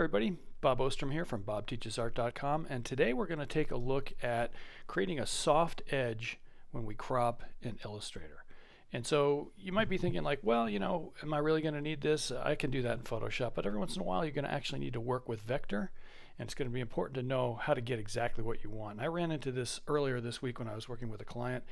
everybody, Bob Ostrom here from bobteachesart.com and today we're going to take a look at creating a soft edge when we crop in Illustrator. And so you might be thinking like, well, you know, am I really going to need this? I can do that in Photoshop, but every once in a while you're going to actually need to work with vector and it's going to be important to know how to get exactly what you want. I ran into this earlier this week when I was working with a client,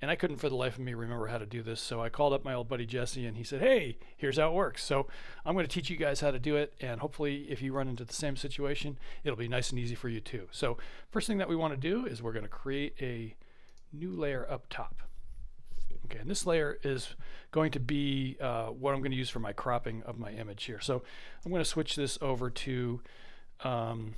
and I couldn't for the life of me remember how to do this. So I called up my old buddy Jesse, and he said, "Hey, here's how it works." So I'm going to teach you guys how to do it, and hopefully, if you run into the same situation, it'll be nice and easy for you too. So first thing that we want to do is we're going to create a new layer up top. Okay, and this layer is going to be uh, what I'm going to use for my cropping of my image here. So I'm going to switch this over to um,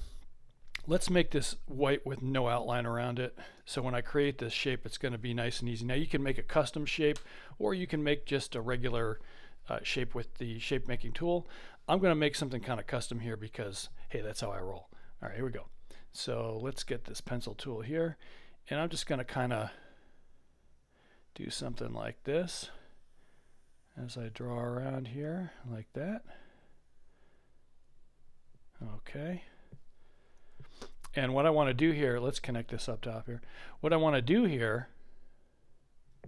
let's make this white with no outline around it. So when I create this shape, it's going to be nice and easy. Now you can make a custom shape or you can make just a regular uh, shape with the shape making tool. I'm going to make something kind of custom here because, hey, that's how I roll. All right, here we go. So let's get this pencil tool here. And I'm just going to kind of do something like this as I draw around here like that. Okay. And what I want to do here, let's connect this up top here. What I want to do here,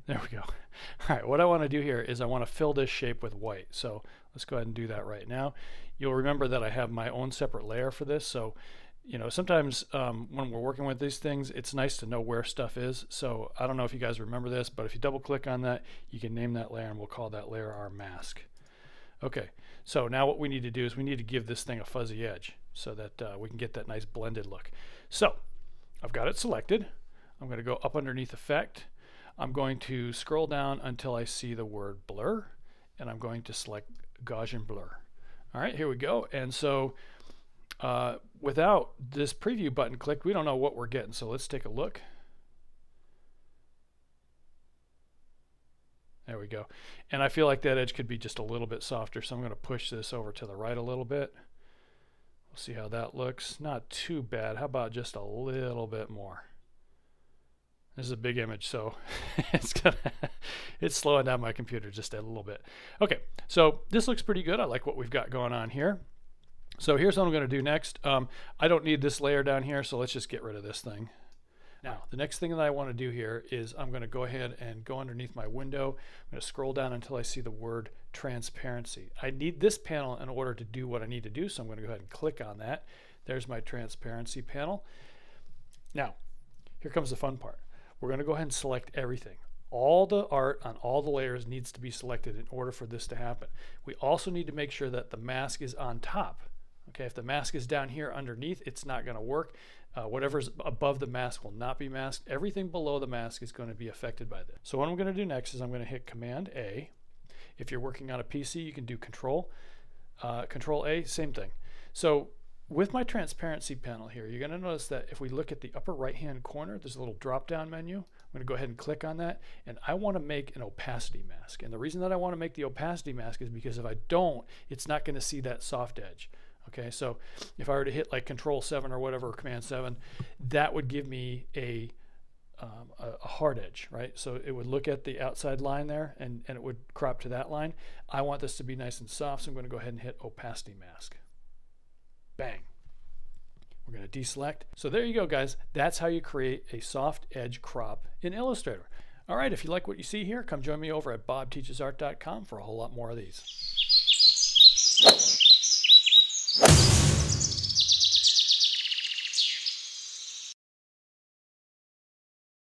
there we go. All right, what I want to do here is I want to fill this shape with white. So let's go ahead and do that right now. You'll remember that I have my own separate layer for this. So, you know, sometimes um, when we're working with these things, it's nice to know where stuff is. So I don't know if you guys remember this, but if you double click on that, you can name that layer and we'll call that layer our mask. Okay, so now what we need to do is we need to give this thing a fuzzy edge so that uh, we can get that nice blended look. So I've got it selected. I'm going to go up underneath effect. I'm going to scroll down until I see the word blur and I'm going to select Gaussian blur. All right, here we go. And so uh, without this preview button clicked, we don't know what we're getting. So let's take a look. There we go. And I feel like that edge could be just a little bit softer, so I'm going to push this over to the right a little bit. We'll see how that looks. Not too bad. How about just a little bit more? This is a big image, so it's gonna it's slowing down my computer just a little bit. Okay, so this looks pretty good. I like what we've got going on here. So here's what I'm going to do next. Um, I don't need this layer down here, so let's just get rid of this thing. Now, the next thing that I want to do here is I'm going to go ahead and go underneath my window. I'm going to scroll down until I see the word transparency. I need this panel in order to do what I need to do, so I'm going to go ahead and click on that. There's my transparency panel. Now, here comes the fun part. We're going to go ahead and select everything. All the art on all the layers needs to be selected in order for this to happen. We also need to make sure that the mask is on top. Okay, if the mask is down here underneath, it's not going to work. Uh, whatever's above the mask will not be masked. Everything below the mask is going to be affected by this. So what I'm going to do next is I'm going to hit Command A. If you're working on a PC, you can do Control. Uh, Control A, same thing. So with my transparency panel here, you're going to notice that if we look at the upper right hand corner, there's a little drop down menu. I'm going to go ahead and click on that and I want to make an opacity mask. And the reason that I want to make the opacity mask is because if I don't, it's not going to see that soft edge. Okay, so if I were to hit like Control 7 or whatever, Command 7, that would give me a, um, a, a, hard edge, right? So it would look at the outside line there and, and it would crop to that line. I want this to be nice and soft, so I'm going to go ahead and hit Opacity Mask. Bang. We're going to deselect. So there you go, guys. That's how you create a soft edge crop in Illustrator. All right, if you like what you see here, come join me over at bobteachesart.com for a whole lot more of these.